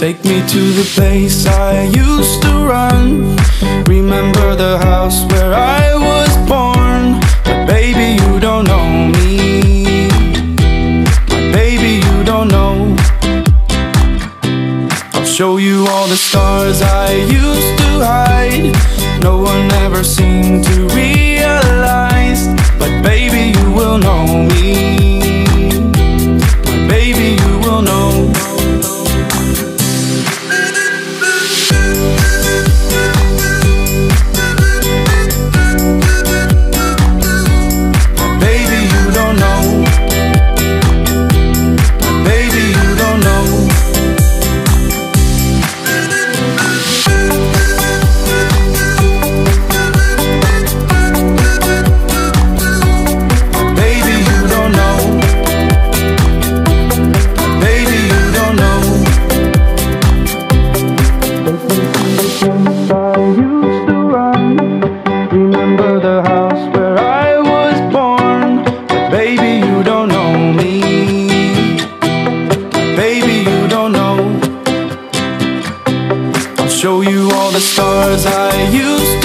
Take me to the place I used to run. Remember the house where I was born. But baby, you don't know me. My baby, you don't know. I'll show you all the stars I used to hide. No one ever seemed to realize But baby, you will know me. Show you all the stars I used